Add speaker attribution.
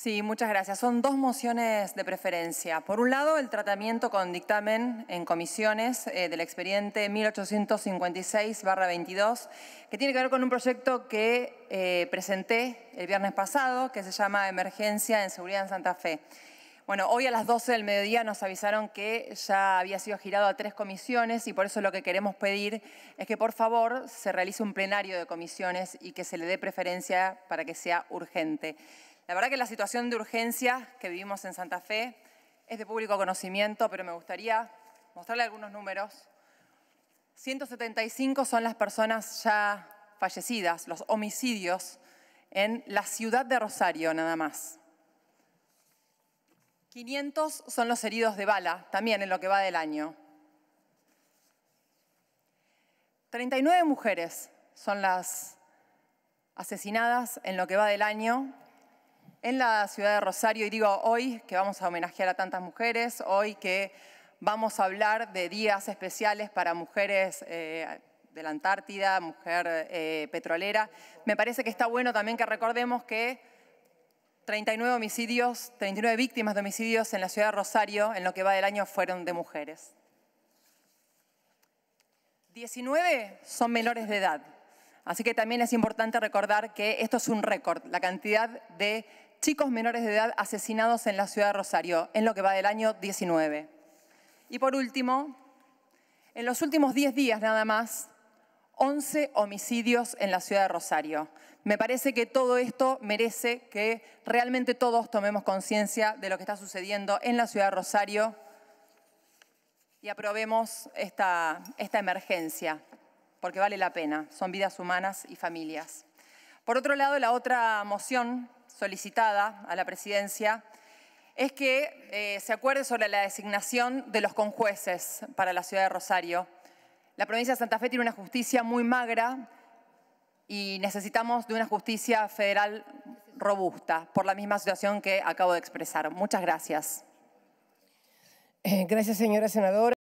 Speaker 1: Sí, muchas gracias. Son dos mociones de preferencia. Por un lado, el tratamiento con dictamen en comisiones eh, del expediente 1856-22, que tiene que ver con un proyecto que eh, presenté el viernes pasado, que se llama Emergencia en Seguridad en Santa Fe. Bueno, hoy a las 12 del mediodía nos avisaron que ya había sido girado a tres comisiones y por eso lo que queremos pedir es que por favor se realice un plenario de comisiones y que se le dé preferencia para que sea urgente. La verdad que la situación de urgencia que vivimos en Santa Fe es de público conocimiento, pero me gustaría mostrarle algunos números. 175 son las personas ya fallecidas, los homicidios en la ciudad de Rosario nada más. 500 son los heridos de bala, también en lo que va del año. 39 mujeres son las asesinadas en lo que va del año en la ciudad de Rosario. Y digo hoy que vamos a homenajear a tantas mujeres, hoy que vamos a hablar de días especiales para mujeres eh, de la Antártida, mujer eh, petrolera. Me parece que está bueno también que recordemos que 39 homicidios, 39 víctimas de homicidios en la ciudad de Rosario en lo que va del año fueron de mujeres. 19 son menores de edad. Así que también es importante recordar que esto es un récord, la cantidad de chicos menores de edad asesinados en la ciudad de Rosario en lo que va del año 19. Y por último, en los últimos 10 días nada más, 11 homicidios en la ciudad de Rosario. Me parece que todo esto merece que realmente todos tomemos conciencia de lo que está sucediendo en la ciudad de Rosario y aprobemos esta, esta emergencia, porque vale la pena, son vidas humanas y familias. Por otro lado, la otra moción solicitada a la presidencia es que eh, se acuerde sobre la designación de los conjueces para la ciudad de Rosario. La provincia de Santa Fe tiene una justicia muy magra y necesitamos de una justicia federal robusta por la misma situación que acabo de expresar. Muchas gracias.
Speaker 2: Eh, gracias, señora senadora.